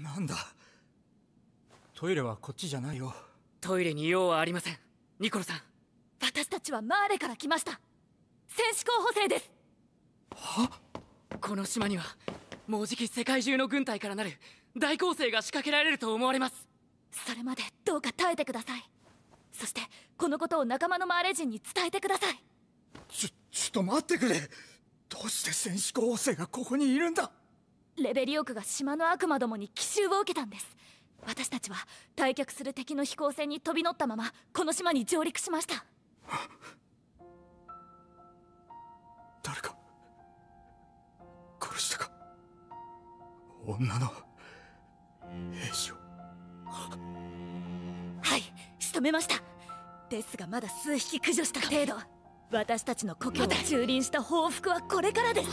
なんだ？トイレはこっちじゃないよ。トイレに用はありません。ニコロさん。私たちはマーレから来ました。戦士候補生です。この島にはもうじき世界中の軍隊からなる大攻勢が仕掛けられると思われます。それまでどうか耐えてください。そしてこのことを仲間のマーレ人に伝えてください。ちょちょっと待ってくれ。どうして戦士候補生がここにいるんだ？レベリオクが島の悪魔どもに奇襲を受けたんです。私たちは退却する敵の飛行船に飛び乗ったままこの島に上陸しました。誰か殺したか。女の兵士を。はい仕留めました。ですがまだ数匹駆除した程度。私たちの故郷を蹂躙した報復はこれからです、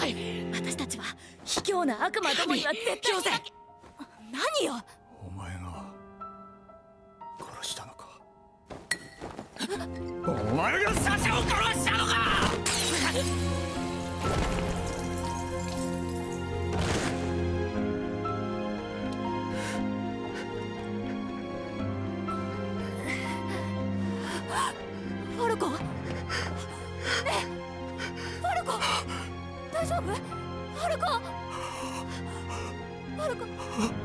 私たちは卑怯な悪魔どもには絶対に何よお前が殺したのか？お前がサシャを殺したのか？ファルコねえ？ファルコ大丈夫？ファルコ！ファルコ！フ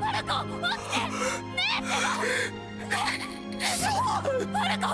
ァルコ！起きてねえって！ばねえファルコ